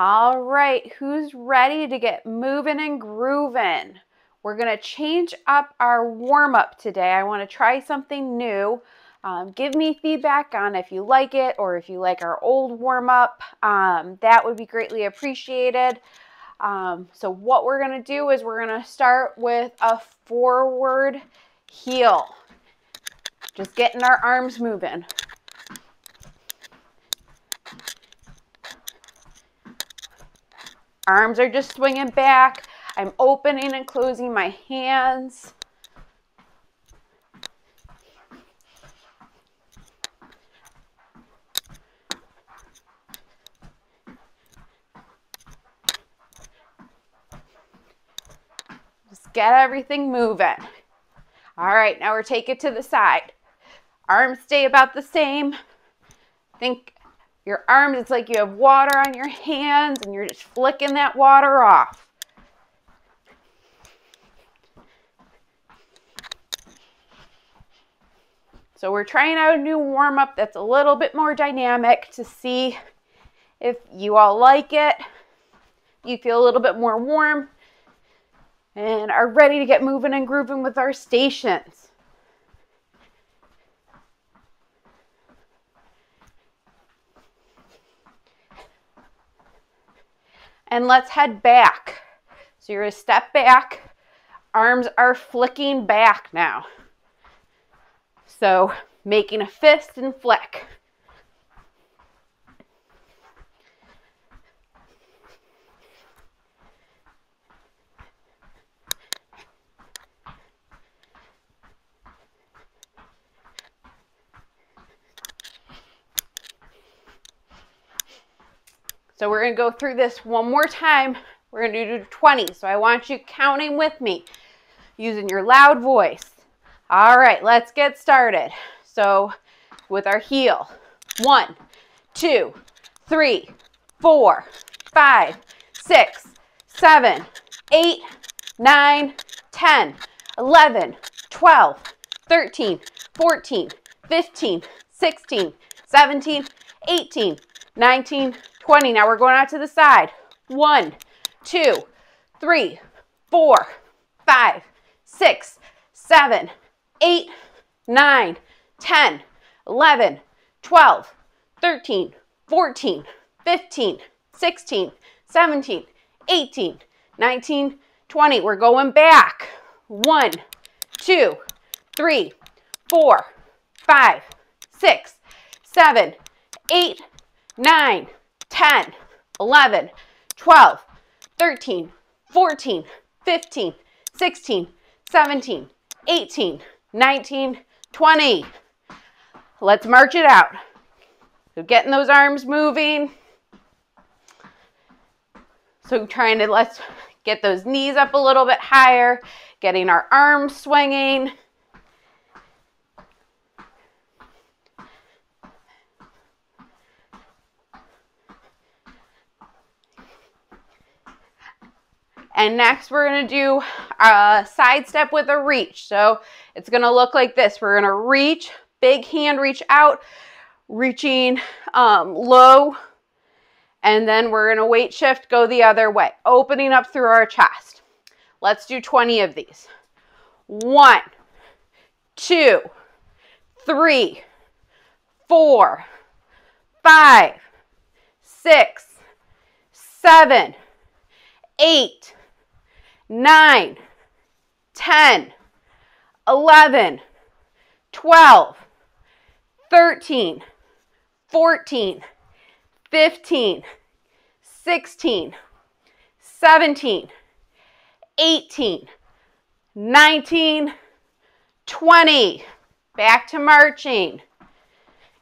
All right, who's ready to get moving and grooving? We're going to change up our warm up today. I want to try something new. Um, give me feedback on if you like it or if you like our old warm up. Um, that would be greatly appreciated. Um, so, what we're going to do is we're going to start with a forward heel, just getting our arms moving. Arms are just swinging back. I'm opening and closing my hands. Just get everything moving. All right, now we're taking it to the side. Arms stay about the same. Think your arms, it's like you have water on your hands and you're just flicking that water off. So we're trying out a new warm up that's a little bit more dynamic to see if you all like it. You feel a little bit more warm and are ready to get moving and grooving with our stations. And let's head back. So you're gonna step back. Arms are flicking back now. So making a fist and flick. So we're to go through this one more time. We're to do 20. So I want you counting with me using your loud voice. All right, let's get started. So with our heel, one, two, three, four, five, six, seven, eight, nine, 10, 11, 12, 13, 14, 15, 16, 17, 18, 19, 20. Now we're going out to the side. One, two, three, four, five, six, seven, eight, nine, 10, 11, 12, 13, 14, 15, 16, 17, 18, 19, 20. We're going back. One, two, three, four, five, six, seven, eight, nine, 10, 11, 12, 13, 14, 15, 16, 17, 18, 19, 20. Let's march it out. So getting those arms moving. So trying to let's get those knees up a little bit higher, getting our arms swinging. And next we're gonna do a side step with a reach. So it's gonna look like this. We're gonna reach, big hand reach out, reaching um, low, and then we're gonna weight shift, go the other way, opening up through our chest. Let's do 20 of these. One, two, three, four, five, six, seven, eight, 9, 10, 11, 12, 13, 14, 15, 16, 17, 18, 19, 20. Back to marching.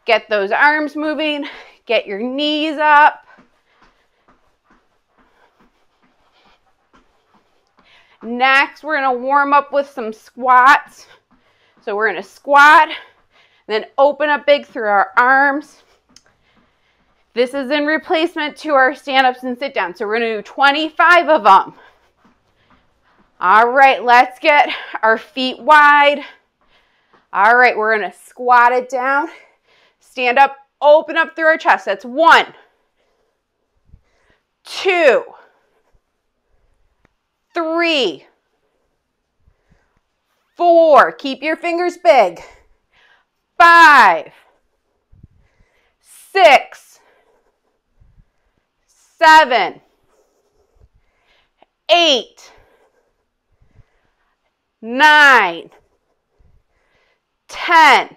Get those arms moving. Get your knees up. Next, we're gonna warm up with some squats. So we're gonna squat, then open up big through our arms. This is in replacement to our stand-ups and sit-downs. So we're gonna do 25 of them. All right, let's get our feet wide. All right, we're gonna squat it down. Stand up, open up through our chest. That's one, two, three, four, keep your fingers big, five, six, seven, eight, nine, ten,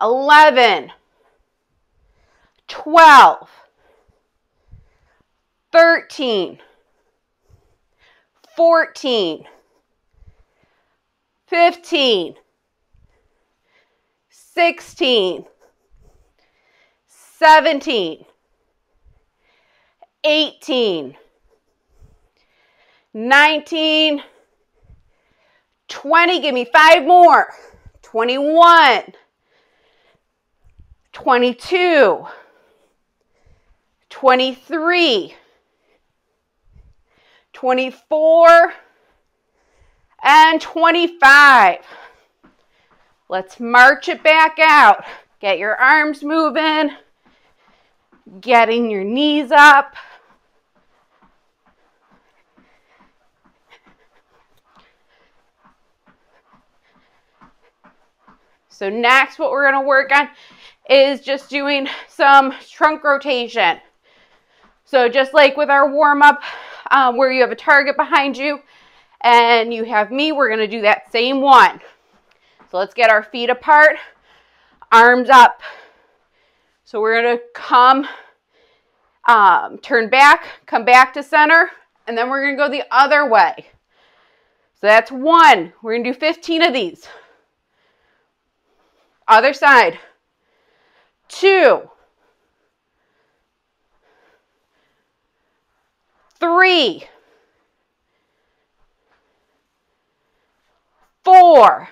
eleven, twelve, thirteen, fourteen, fifteen, sixteen, seventeen, eighteen. 19, 20, give me five more, 21, 22, 23, 24, and 25. Let's march it back out. Get your arms moving, getting your knees up. So next, what we're gonna work on is just doing some trunk rotation. So just like with our warm up, um, where you have a target behind you and you have me, we're gonna do that same one. So let's get our feet apart, arms up. So we're gonna come, um, turn back, come back to center, and then we're gonna go the other way. So that's one. We're gonna do 15 of these. Other side. Two. Three. Four.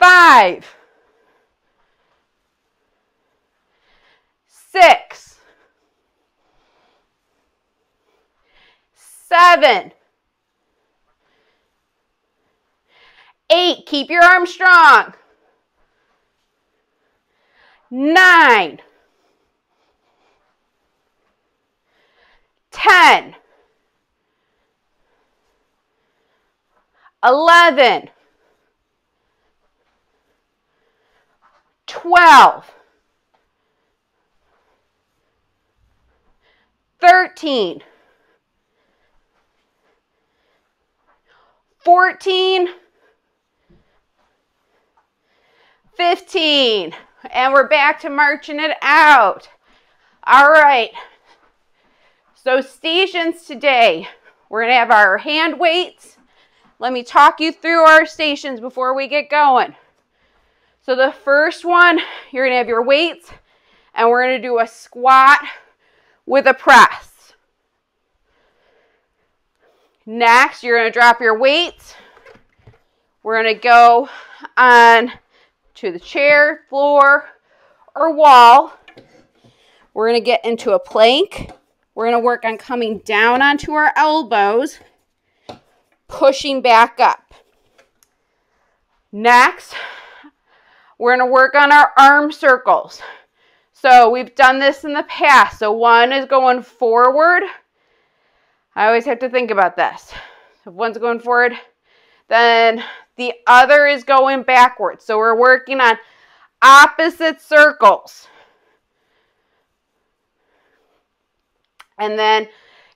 Five. Six. Seven. Eight, keep your arms strong. Nine. Ten. Eleven. Twelve. Thirteen. Fourteen. 15. And we're back to marching it out. All right. So stations today, we're to have our hand weights. Let me talk you through our stations before we get going. So the first one, you're to have your weights, and we're to do a squat with a press. Next, you're to drop your weights. We're to go on to the chair, floor, or wall. We're to get into a plank. We're going to work on coming down onto our elbows, pushing back up. Next, we're going to work on our arm circles. So we've done this in the past. So one is going forward. I always have to think about this. If one's going forward, then the other is going backwards. So we're working on opposite circles. And then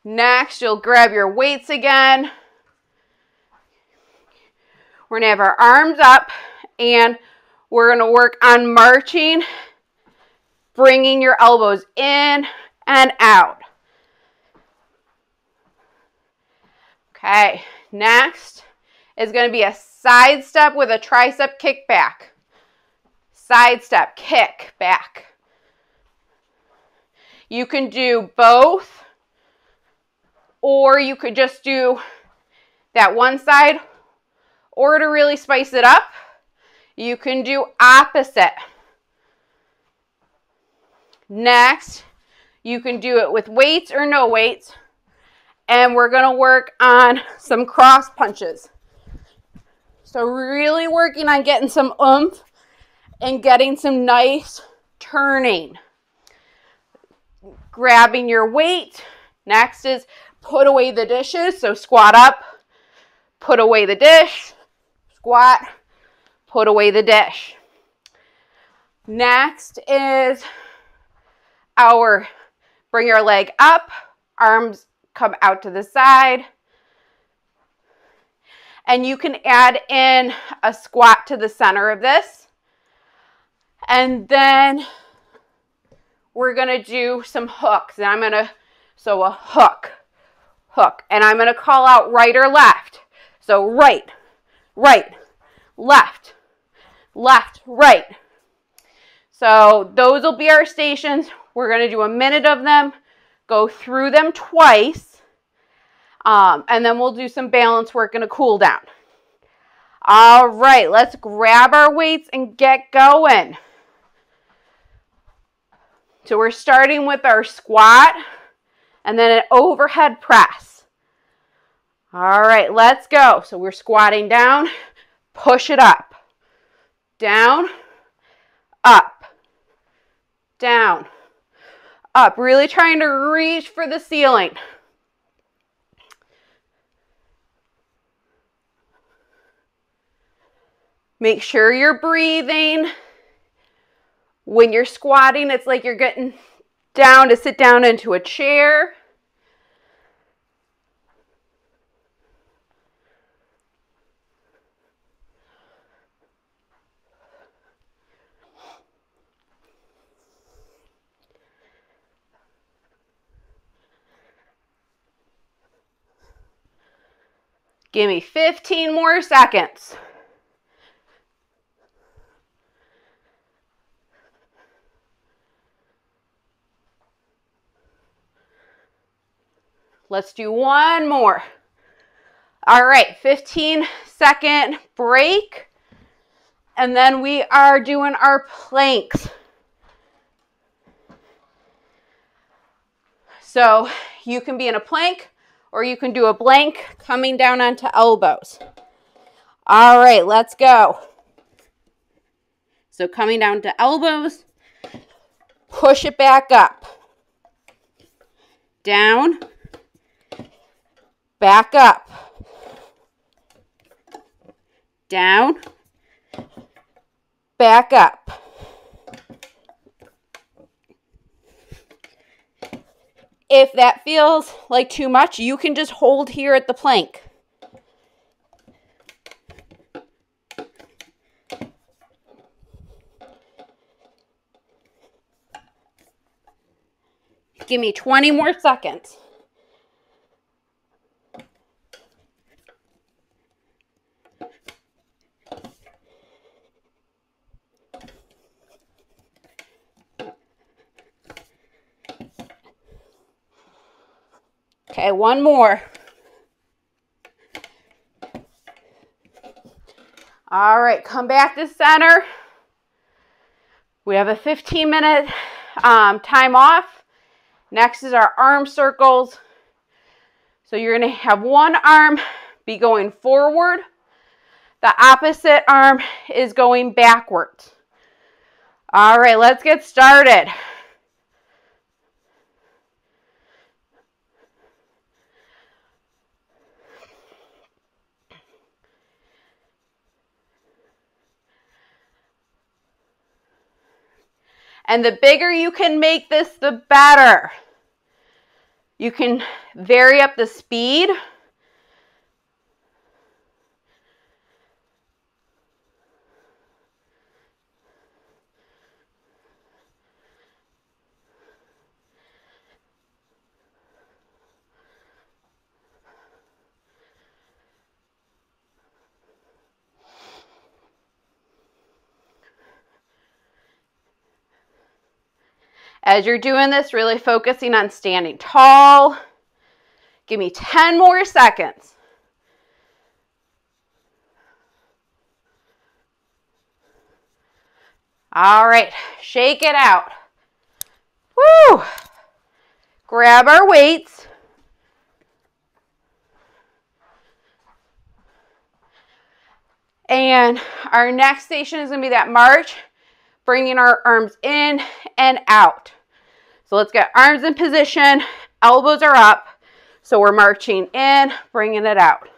next, you'll grab your weights again. We're to have our arms up and we're to work on marching, bringing your elbows in and out. Okay, next is to be a Side step with a tricep kick back. Side step, kick back. You can do both, or you could just do that one side, or to really spice it up, you can do opposite. Next, you can do it with weights or no weights, and we're going to work on some cross punches. So really working on getting some oomph and getting some nice turning. Grabbing your weight. Next is put away the dishes. So squat up, put away the dish, squat, put away the dish. Next is our bring your leg up, arms come out to the side. And you can add in a squat to the center of this. And then we're gonna do some hooks. And I'm gonna, so a hook, hook. And I'm gonna call out right or left. So right, right, left, left, right. So those will be our stations. We're going to do a minute of them, go through them twice, um, and then we'll do some balance work and a cool down. All right, let's grab our weights and get going. So we're starting with our squat and then an overhead press. All right, let's go. So we're squatting down, push it up, down, up, down, up. Really trying to reach for the ceiling. Make sure you're breathing. When you're squatting, it's like you're getting down to sit down into a chair. Give me 15 more seconds. Let's do one more. All right, 15 second break. And then we are doing our planks. So you can be in a plank or you can do a plank coming down onto elbows. All right, let's go. So coming down to elbows, push it back up. Down, back up. Down, back up. If that feels like too much, you can just hold here at the plank. Give me 20 more seconds. Okay, one more. All right, come back to center. We have a 15 minute um, time off. Next is our arm circles. So you're going to have one arm be going forward. The opposite arm is going backwards. All right, let's get started. And the bigger you can make this, the better. You can vary up the speed. As you're doing this, really focusing on standing tall. Give me 10 more seconds. All right, shake it out. Woo! Grab our weights. And our next station is going to be that march bringing our arms in and out. So let's get arms in position, elbows are up. So we're marching in, bringing it out.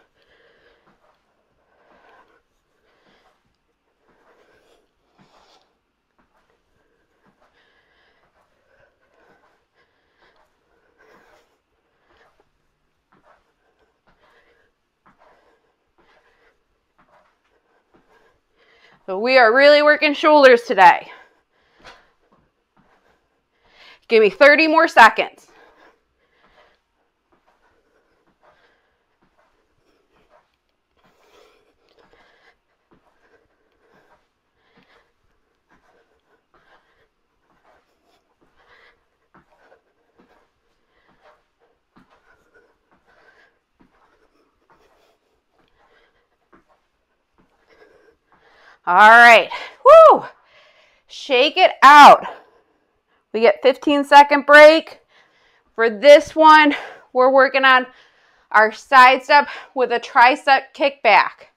So we are really working shoulders today. Give me 30 more seconds. All right. Woo! Shake it out. We get 15 second break. For this one, we're working on our side step with a tricep kickback.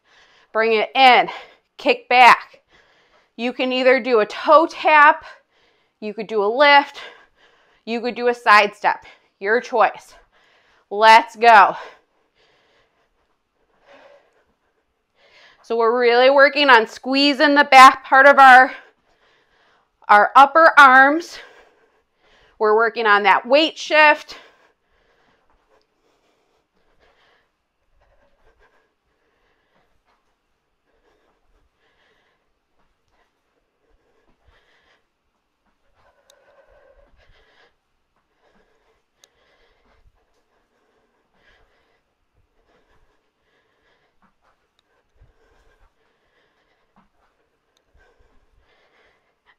Bring it in, kick back. You can either do a toe tap, you could do a lift, you could do a side step. Your choice. Let's go. So we're really working on squeezing the back part of our, our upper arms. We're working on that weight shift.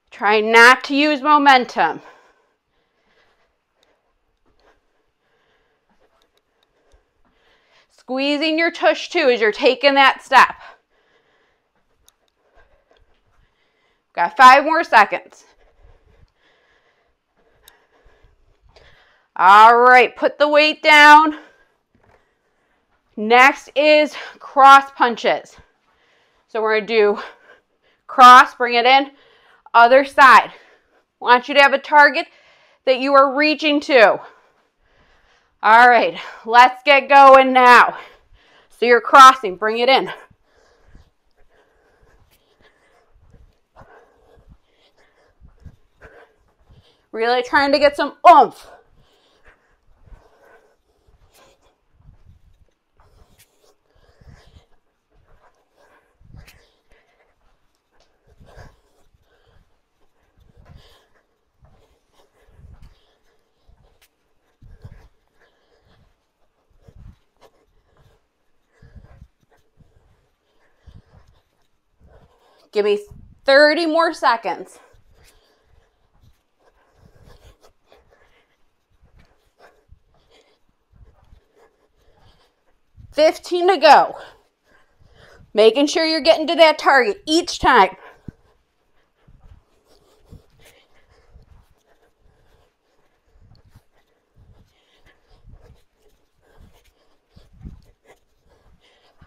Try not to use momentum. Squeezing your tush too as you're taking that step. Got five more seconds. All right, put the weight down. Next is cross punches. So we're to do cross, bring it in, other side. Want you to have a target that you are reaching to. All right, let's get going now. So you're crossing, bring it in. Really trying to get some oomph. Give me 30 more seconds. Fifteen to go. Making sure you're getting to that target each time.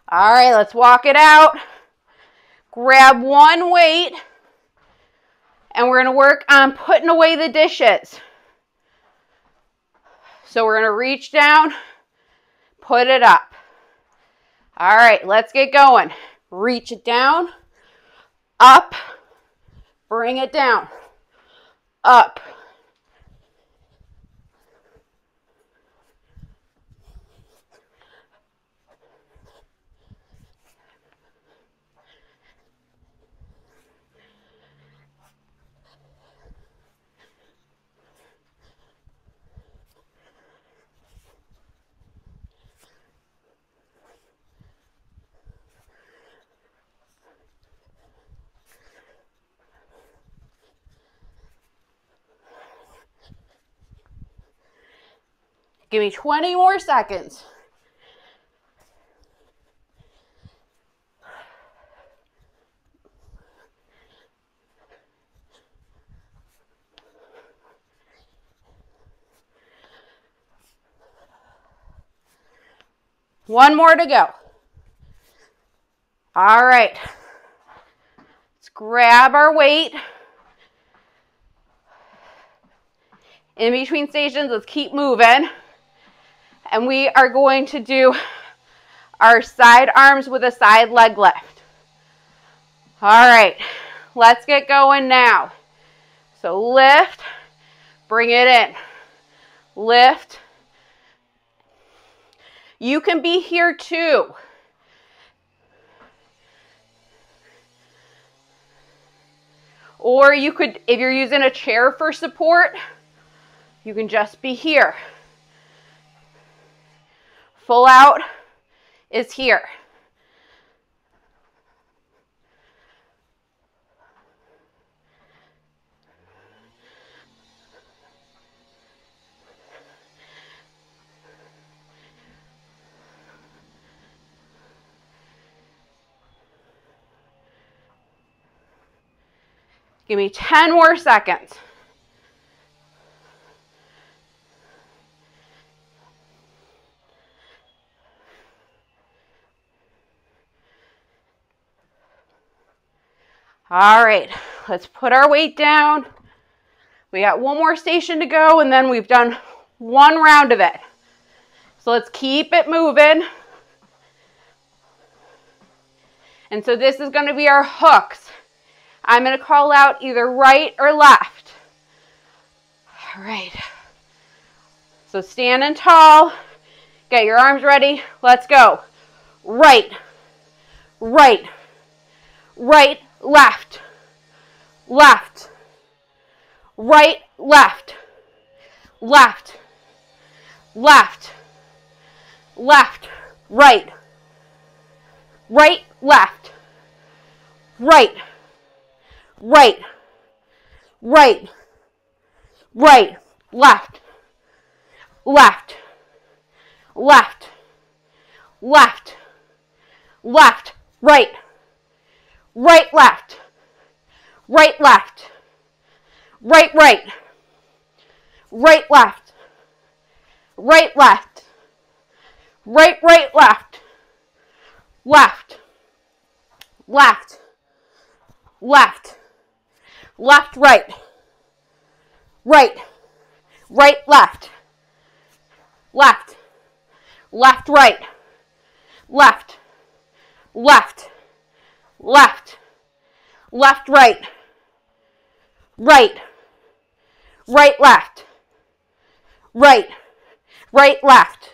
All right, let's walk it out. Grab one weight and we're going to work on putting away the dishes. So we're going to reach down, put it up. All right, let's get going. Reach it down, up, bring it down, up, Give me 20 more seconds. One more to go. All right. Let's grab our weight. In between stations, let's keep moving. And we are going to do our side arms with a side leg lift. All right, let's get going now. So lift, bring it in. Lift. You can be here too. Or you could, if you're using a chair for support, you can just be here. Full out is here. Give me 10 more seconds. All right, let's put our weight down. We got one more station to go and then we've done one round of it. So let's keep it moving. And so this is gonna be our hooks. I'm going to call out either right or left. All right. So standing tall. Get your arms ready. Let's go. Right, right, right, left, left, right, left, left, left, left, right, right, left, right, right, right, right, left, left, left, left, left, right, right, left, right, left, right, right, right, left, right, left, right, right, left, left, left, left, left, right, right, right, left, left, left, right, left, left, left, left, right, right, right, left, right, right, left,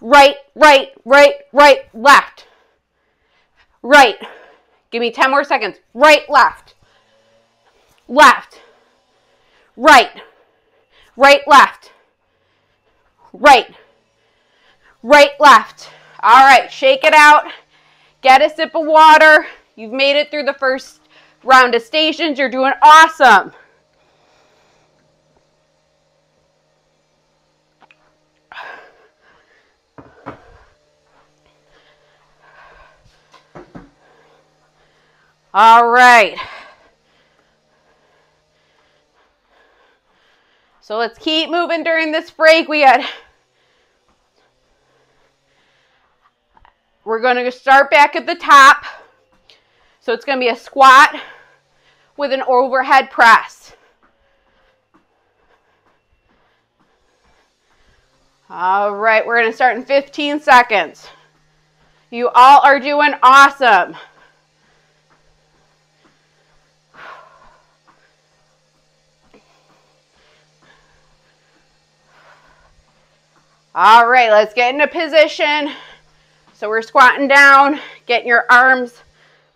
right, right, right, right, left, right. Give me 10 more seconds. Right, left, left, right, right, left, right, right, left. All right, shake it out. Get a sip of water. You've made it through the first round of stations. You're doing awesome. All right. So let's keep moving during this break. We got, we're going to start back at the top. So it's going to be a squat with an overhead press. All right, we're going to start in 15 seconds. You all are doing awesome. All right, let's get into position. So we're squatting down, getting your arms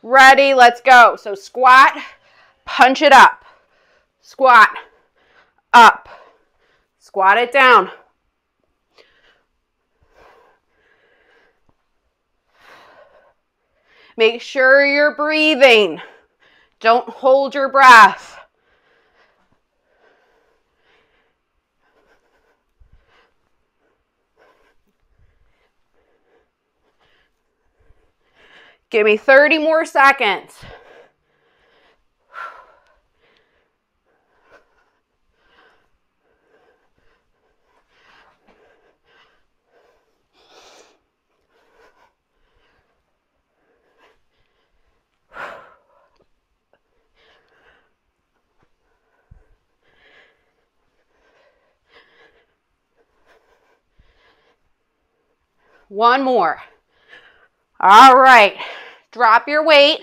ready. Let's go. So squat, punch it up. Squat, up. Squat it down. Make sure you're breathing. Don't hold your breath. Give me 30 more seconds. One more. All right. Drop your weight.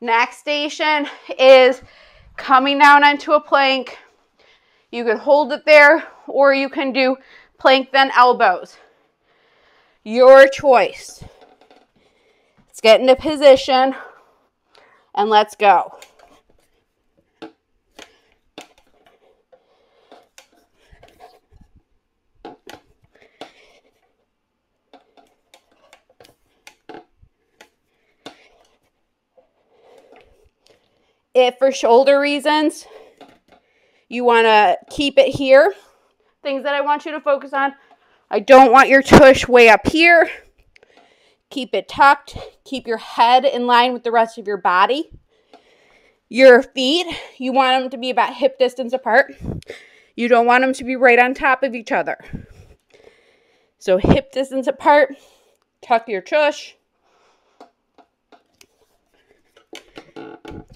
Next station is coming down onto a plank. You can hold it there or you can do plank then elbows. Your choice. Let's get into position and let's go. If for shoulder reasons, you want to keep it here, things that I want you to focus on. I don't want your tush way up here. Keep it tucked. Keep your head in line with the rest of your body. Your feet, you want them to be about hip distance apart. You don't want them to be right on top of each other. So hip distance apart, tuck your tush.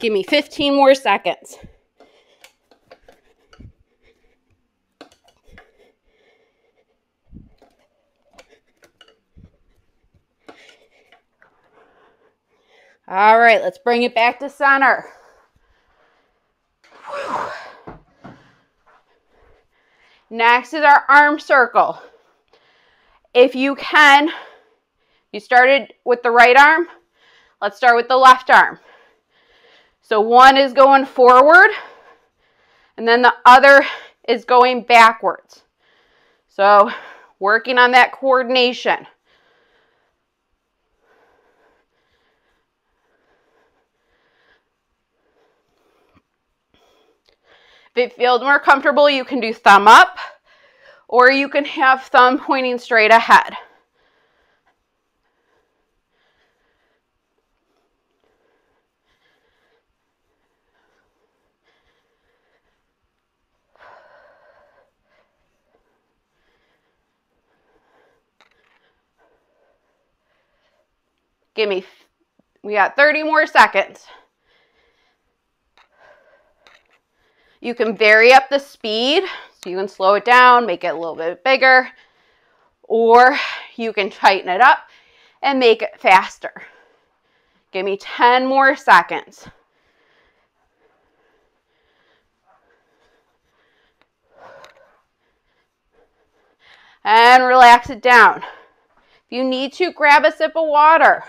Give me 15 more seconds. All right, let's bring it back to center. Whew. Next is our arm circle. If you can, you started with the right arm, let's start with the left arm. So one is going forward, and then the other is going backwards. So working on that coordination. If it feels more comfortable, you can do thumb up, or you can have thumb pointing straight ahead. Give me, we got 30 more seconds. You can vary up the speed, so you can slow it down, make it a little bit bigger, or you can tighten it up and make it faster. Give me 10 more seconds. And relax it down. If you need to, grab a sip of water.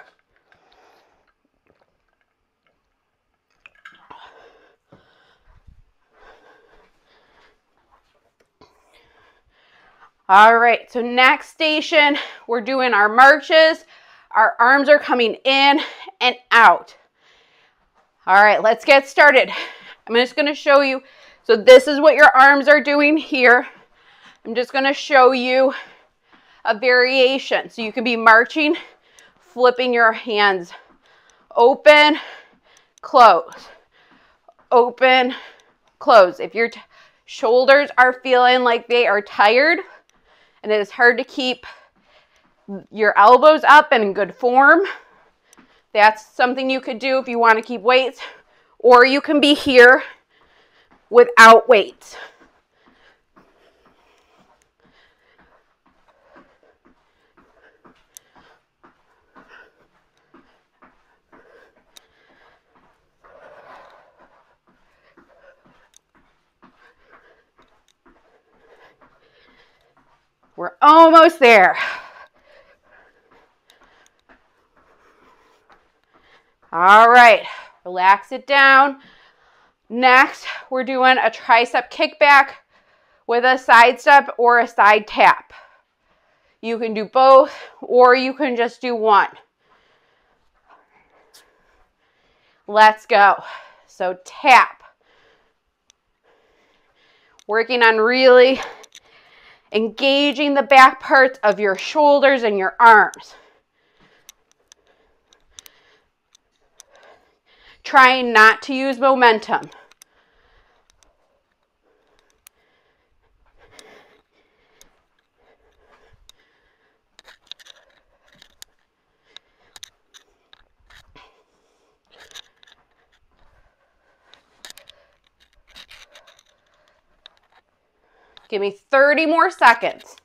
All right, so next station, we're doing our marches. Our arms are coming in and out. All right, let's get started. I'm just gonna show you. So this is what your arms are doing here. I'm just gonna show you a variation. So you can be marching, flipping your hands open, close, open, close. If your shoulders are feeling like they are tired, and it is hard to keep your elbows up and in good form. That's something you could do if you want to keep weights, or you can be here without weights. We're almost there. All right, relax it down. Next, we're doing a tricep kickback with a side step or a side tap. You can do both or you can just do one. Let's go. So tap. Working on really engaging the back parts of your shoulders and your arms. Trying not to use momentum. Give me 30 more seconds.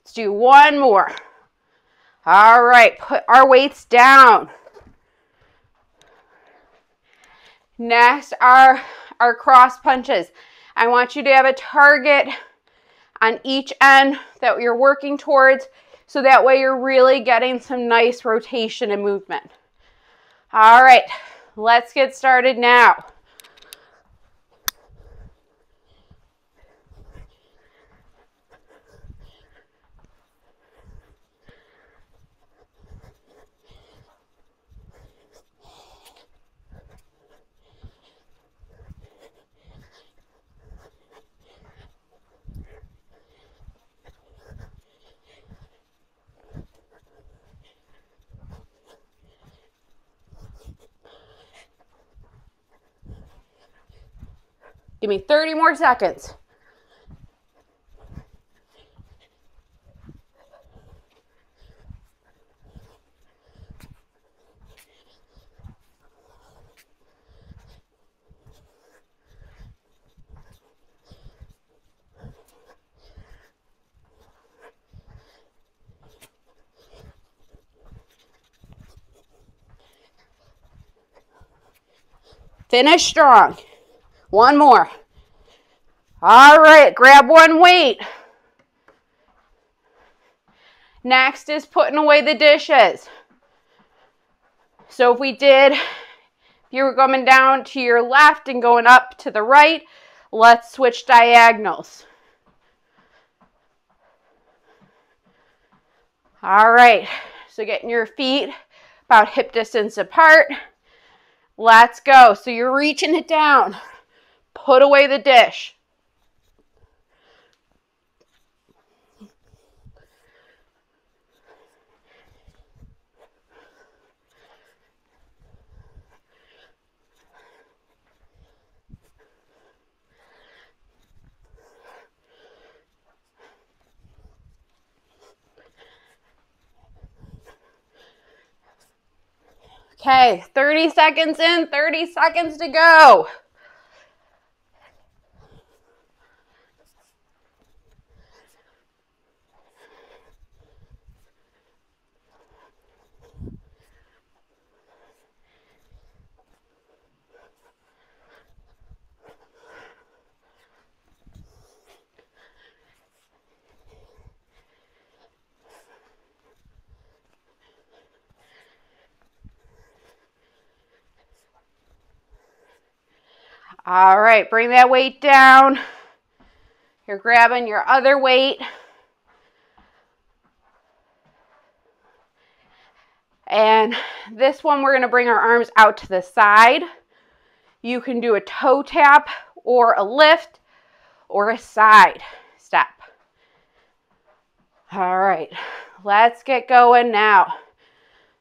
Let's do one more. All right, put our weights down. Next are our cross punches. I want you to have a target on each end that you're working towards so that way you're really getting some nice rotation and movement. All right, let's get started now. Give me 30 more seconds. Finish strong. One more. All right, grab one weight. Next is putting away the dishes. So if we did, if you were coming down to your left and going up to the right, let's switch diagonals. All right, so getting your feet about hip distance apart. Let's go. So you're reaching it down. Put away the dish. Okay, 30 seconds in, 30 seconds to go. All right, bring that weight down. You're grabbing your other weight. And this one, we're going to bring our arms out to the side. You can do a toe tap or a lift or a side step. All right, let's get going now.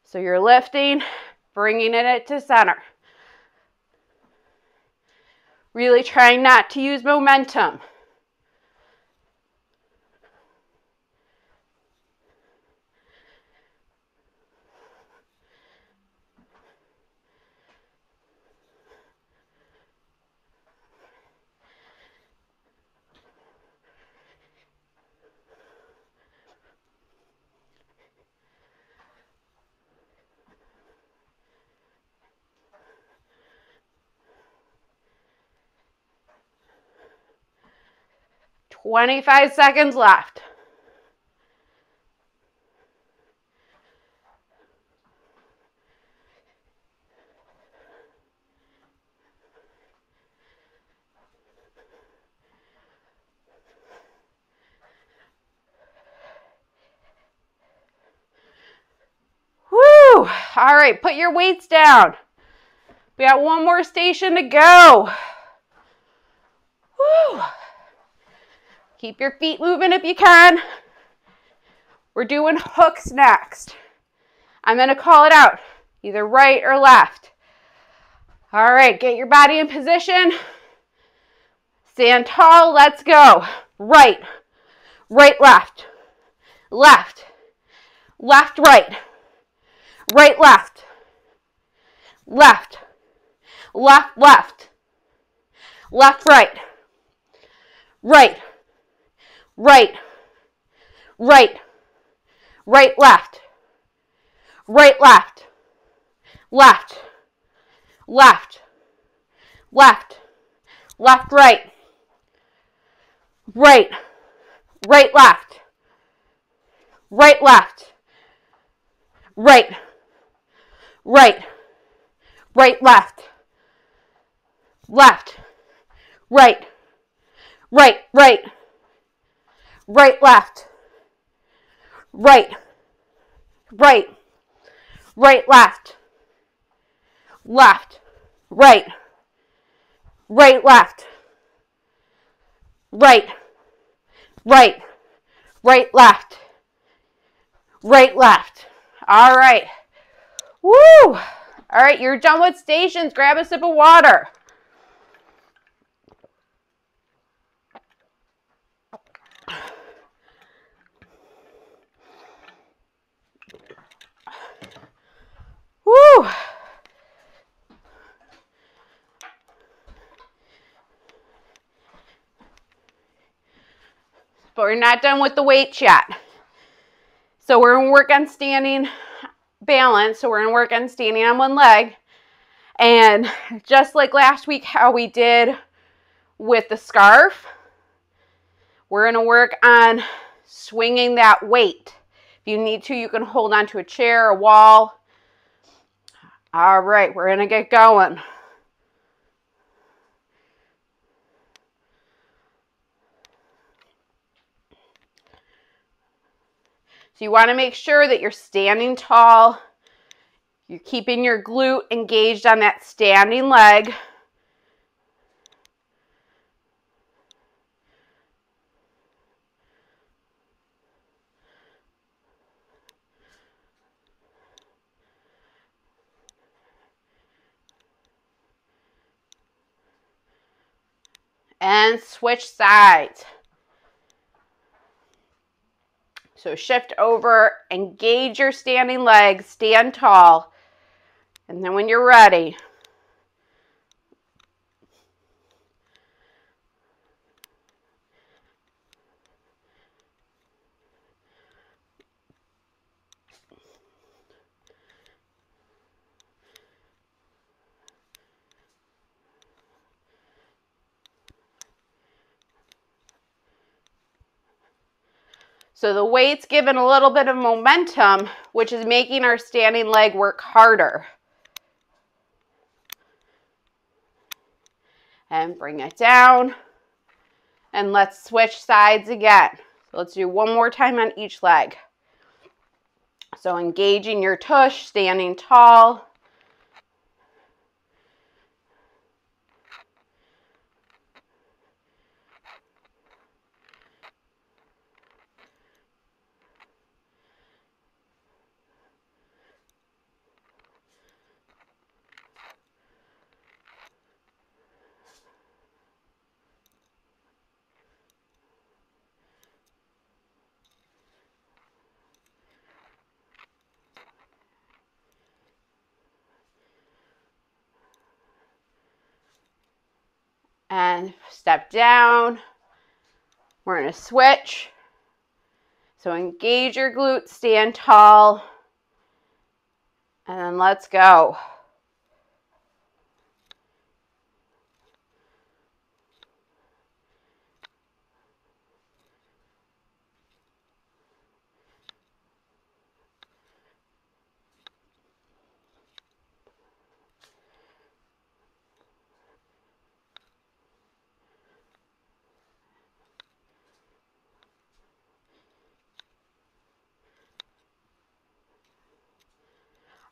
So you're lifting, bringing it to center. Really trying not to use momentum. Twenty-five seconds left. Woo! All right, put your weights down. We got one more station to go. Woo! Keep your feet moving if you can. We're doing hooks next. I'm going to call it out. either right or left. All right, get your body in position. Stand tall, let's go. Right, right, left, left, left, right, right, left, left, left, left, left, right, right, right, right, right, left, right, left, left, left, left, left, right, right, right, left, right, left, right, right, right, left, left, right, right, right, right, left, right, right, right, left, left, right, right, left, right, right, right, left, right, left. All right. Woo! All right, you're done with stations. Grab a sip of water. Woo! But we're not done with the weights yet. So we're gonna work on standing balance. So we're gonna work on standing on one leg. And just like last week, how we did with the scarf, we're gonna work on swinging that weight. If you need to, you can hold onto a chair, a wall, all right, we're going to get going. So you want to make sure that you're standing tall. You're keeping your glute engaged on that standing leg. And switch sides. So shift over, engage your standing legs, stand tall. And then when you're ready, So the weight's given a little bit of momentum, which is making our standing leg work harder. And bring it down. And let's switch sides again. So let's do one more time on each leg. So engaging your tush, standing tall. and step down. We're going to switch. So engage your glutes, stand tall, and then let's go.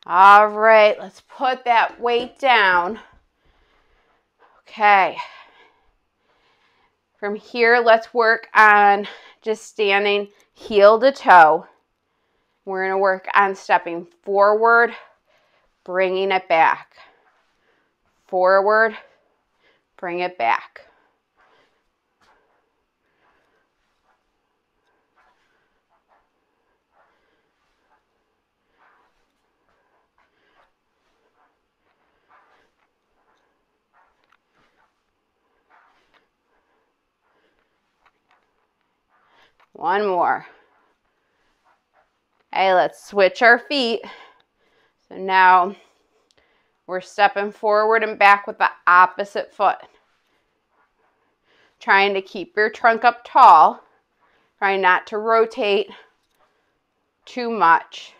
All right, let's put that weight down. Okay. From here, let's work on just standing heel to toe. We're going to work on stepping forward, bringing it back. Forward, bring it back. One more. Okay, let's switch our feet. So now we're stepping forward and back with the opposite foot. Trying to keep your trunk up tall. Trying not to rotate too much.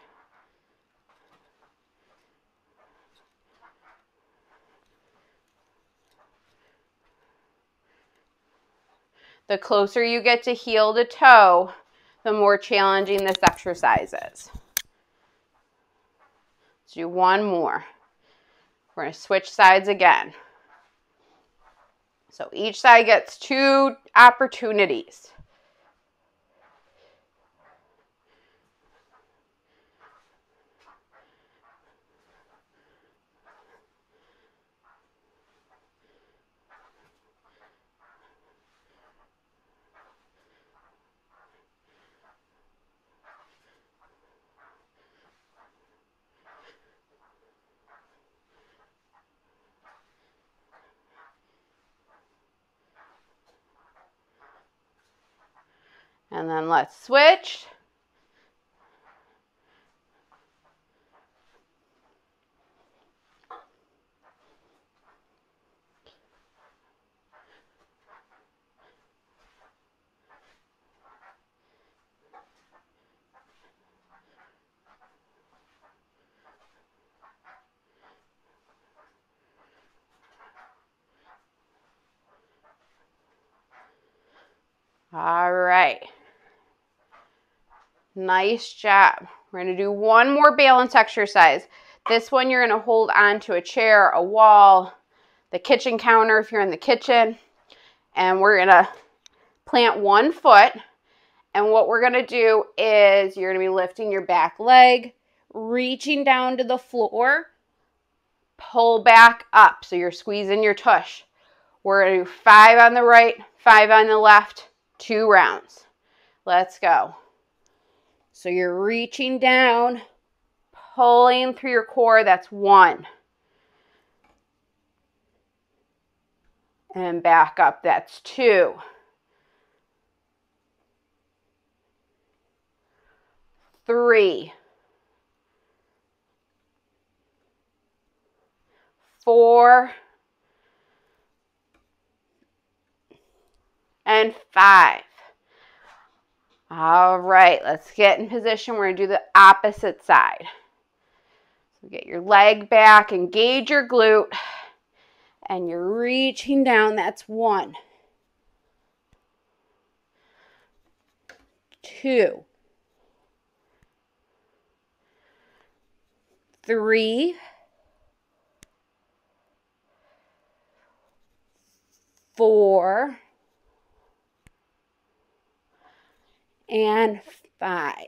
The closer you get to heel to toe, the more challenging this exercise is. Let's do one more. We're going to switch sides again. So each side gets two opportunities. And then let's switch. All right. Nice job. We're going to do one more balance exercise. This one you're going to hold on to a chair, a wall, the kitchen counter if you're in the kitchen. And we're going to plant one foot. And what we're going to do is you're going to be lifting your back leg, reaching down to the floor, pull back up. So you're squeezing your tush. We're going to do five on the right, five on the left, two rounds. Let's go. So you're reaching down, pulling through your core. That's one. And back up. That's two. Three. Four. And five. All right, let's get in position. We're to do the opposite side. So get your leg back, engage your glute, and you're reaching down. That's one, two, three, four, and five.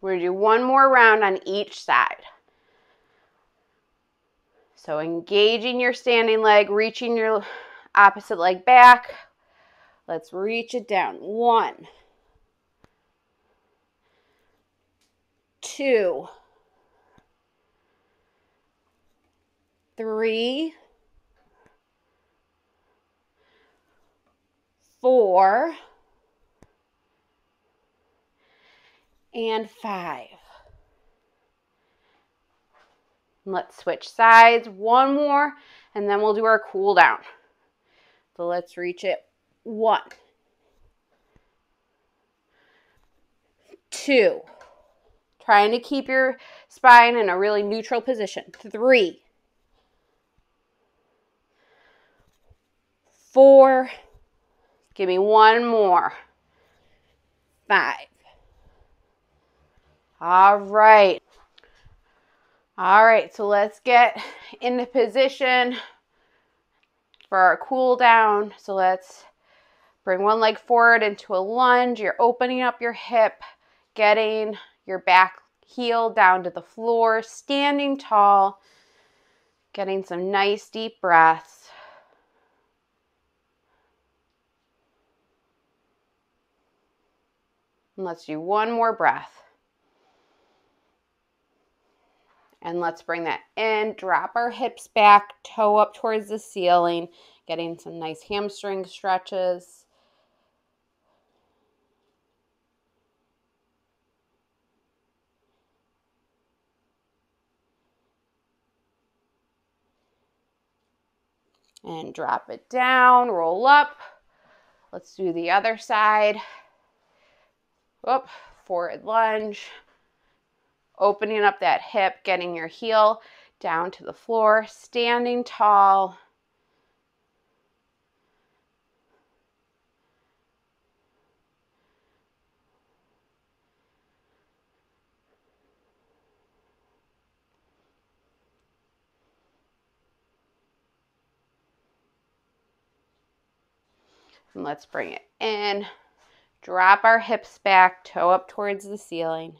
We're going to do one more round on each side. So engaging your standing leg, reaching your opposite leg back. Let's reach it down. One, two, three, four, and five. Let's switch sides, one more, and then we'll do our cool down. So let's reach it. One, two, trying to keep your spine in a really neutral position. Three, four, Give me one more. Five. All right. All right, so let's get into position for our cool down. So let's bring one leg forward into a lunge. You're opening up your hip, getting your back heel down to the floor, standing tall, getting some nice deep breaths. And let's do one more breath. And let's bring that in, drop our hips back, toe up towards the ceiling, getting some nice hamstring stretches. And drop it down, roll up. Let's do the other side. Up, forward lunge opening up that hip, getting your heel down to the floor, standing tall. And let's bring it in. Drop our hips back, toe up towards the ceiling.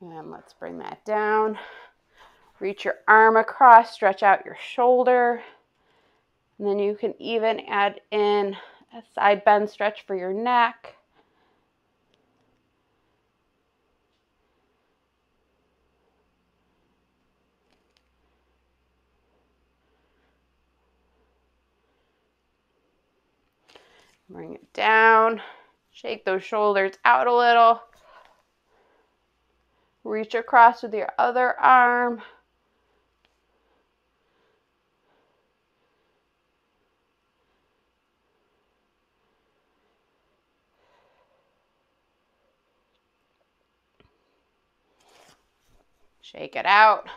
And let's bring that down. Reach your arm across, stretch out your shoulder. And then you can even add in a side bend stretch for your neck. Bring it down. Shake those shoulders out a little. Reach across with your other arm. Shake it out.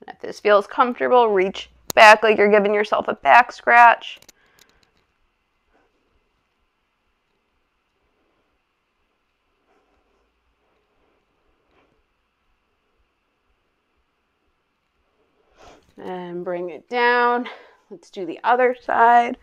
And if this feels comfortable, reach back like you're giving yourself a back scratch. And bring it down. Let's do the other side.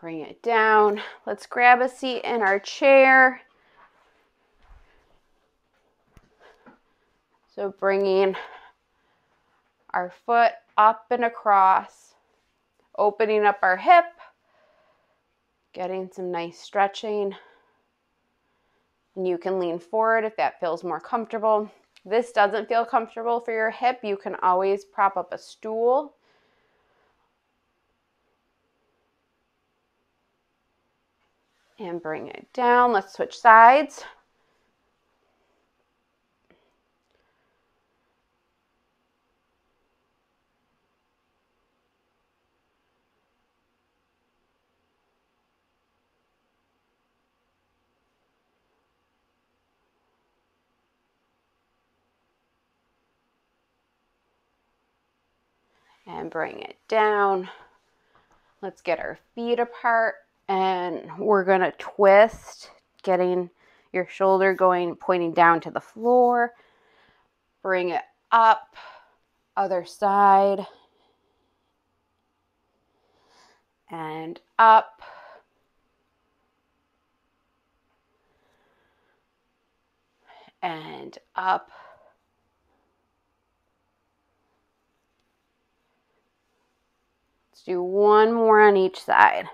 Bring it down. Let's grab a seat in our chair. So bringing our foot up and across, opening up our hip, getting some nice stretching. And you can lean forward if that feels more comfortable. this doesn't feel comfortable for your hip, you can always prop up a stool. And bring it down. Let's switch sides. Bring it down. Let's get our feet apart and we're going to twist, getting your shoulder going, pointing down to the floor. Bring it up, other side, and up. And up. Let's do one more on each side.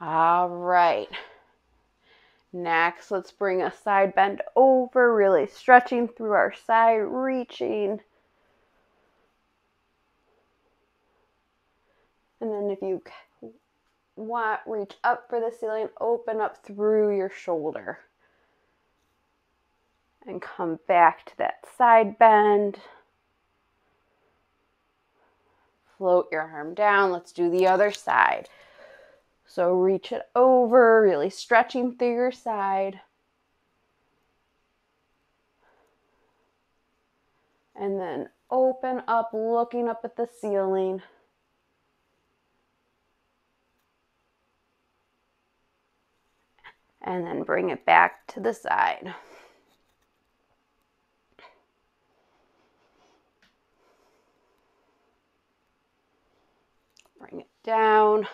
All right. Next, let's bring a side bend over, really stretching through our side, reaching. And then if you want, reach up for the ceiling, open up through your shoulder and come back to that side bend. Float your arm down. Let's do the other side. So reach it over, really stretching through your side. And then open up, looking up at the ceiling. And then bring it back to the side. Bring it down.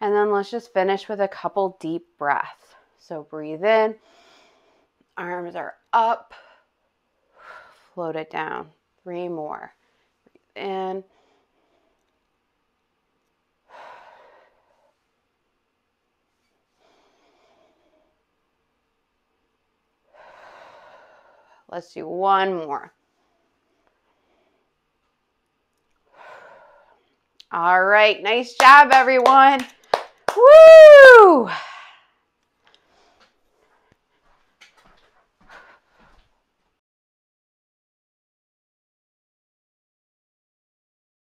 And then let's just finish with a couple deep breaths. So breathe in, arms are up, float it down. Three more. Breathe in. Let's do one more. All right, nice job, everyone. Woo!